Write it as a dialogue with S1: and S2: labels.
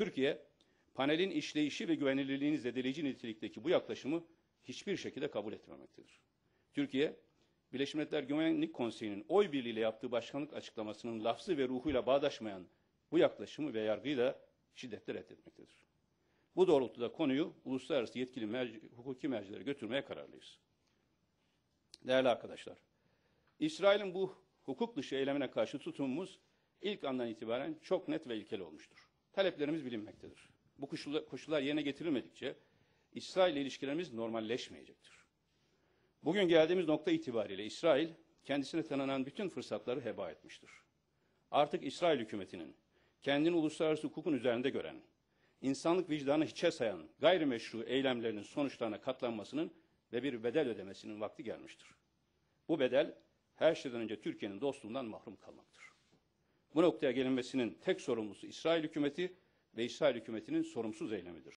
S1: Türkiye, panelin işleyişi ve güvenilirliğini zedeleyici nitelikteki bu yaklaşımı hiçbir şekilde kabul etmemektedir. Türkiye, Birleşmiş Milletler Güvenlik Konseyi'nin oy birliğiyle yaptığı başkanlık açıklamasının lafzı ve ruhuyla bağdaşmayan bu yaklaşımı ve yargıyı da şiddetle reddetmektedir. Bu doğrultuda konuyu uluslararası yetkili merci, hukuki mercilere götürmeye kararlıyız. Değerli arkadaşlar, İsrail'in bu hukuk dışı eylemine karşı tutumumuz ilk andan itibaren çok net ve ilkeli olmuştur. Taleplerimiz bilinmektedir. Bu koşullar, yerine getirilmedikçe İsrail ile ilişkilerimiz normalleşmeyecektir. Bugün geldiğimiz nokta itibariyle İsrail kendisine tanınan bütün fırsatları heba etmiştir. Artık İsrail hükümetinin kendini uluslararası hukukun üzerinde gören, insanlık vicdanı hiçe sayan gayrimeşru eylemlerinin sonuçlarına katlanmasının ve bir bedel ödemesinin vakti gelmiştir. Bu bedel her şeyden önce Türkiye'nin dostluğundan mahrum kalmaktır. Bu noktaya gelinmesinin tek sorumlusu İsrail hükümeti ve İsrail hükümetinin sorumsuz eylemidir.